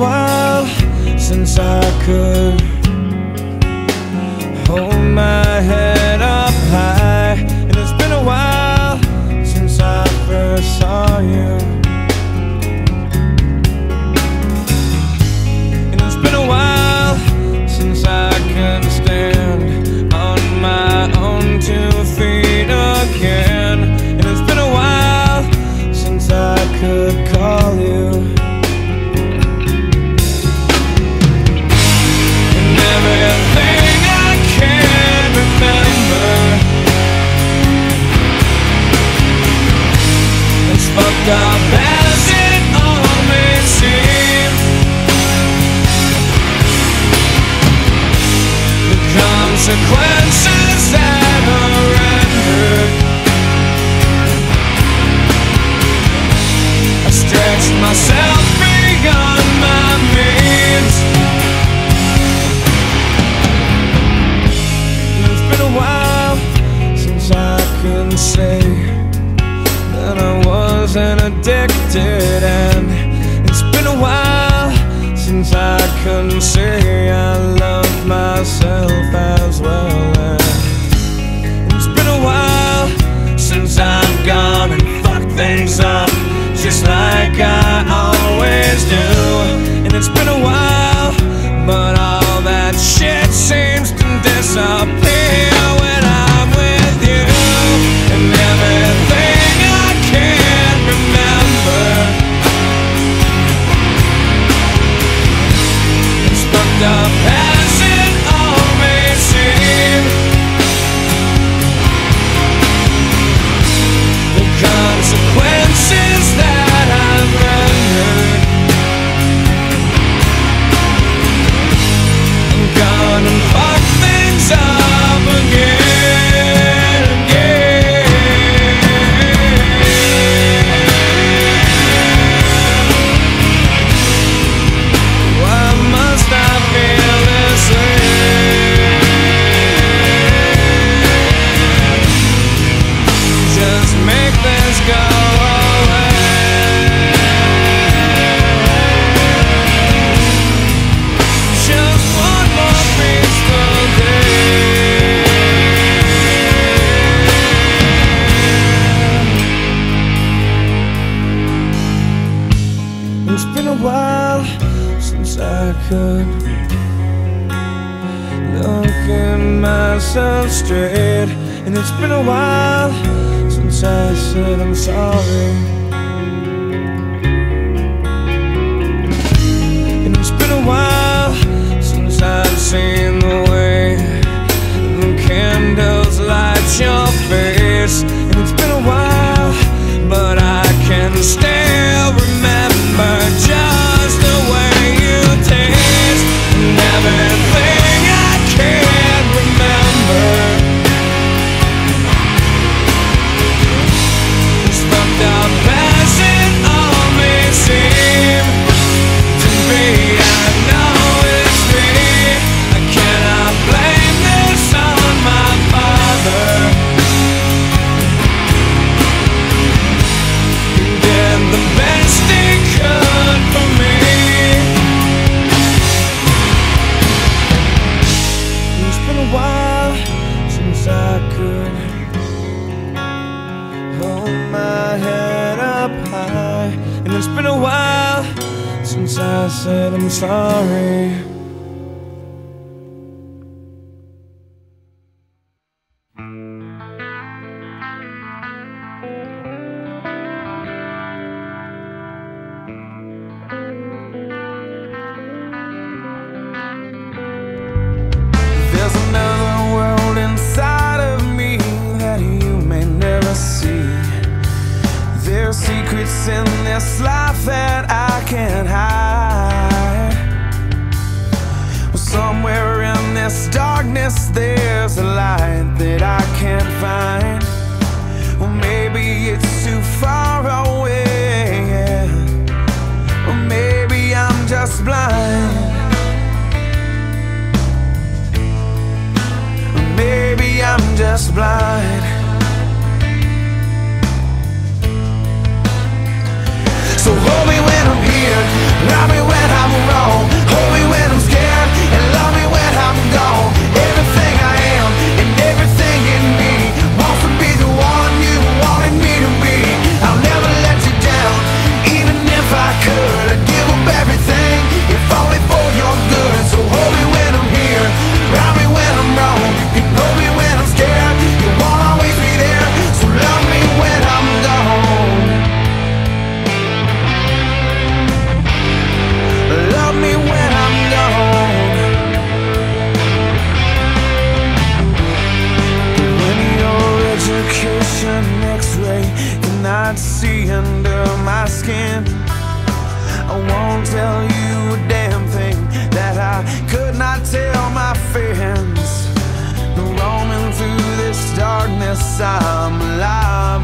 while since I could hold my that I stretched myself beyond my means. It's been a while since I say that I wasn't addicted, and it's been a while since I can say I love myself as well. And it's been a while since I've gone and fucked things up just like I always do. And it's been a while, myself straight, and it's been a while since I said I'm sorry. And it's been a while since I've seen the way the candles since I said I'm sorry. There's another world inside of me that you may never see. There's secrets in this life that I can't hide. This darkness, there's a light that I can't find. Well, maybe it's too far away. yeah. Or maybe I'm just blind. Maybe I'm just blind. Won't tell you a damn thing that I could not tell my friends. Roaming through this darkness, I'm alive,